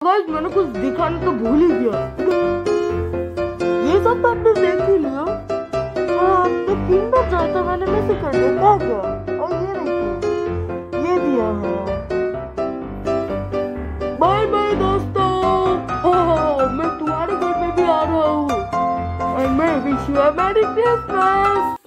Guys मैंने कुछ दिखाने तो भूल ही गया। ये सब तो आपने देख ही लिया। हाँ तो तीन बार जाता था, मैंने मिस कर दिया क्या क्या और ये देखिए ये दिया है। बाय बाय दोस्तों। हो हो मैं तुम्हारे घर में भी आ रहा हूँ। और मैं wish you a merry Christmas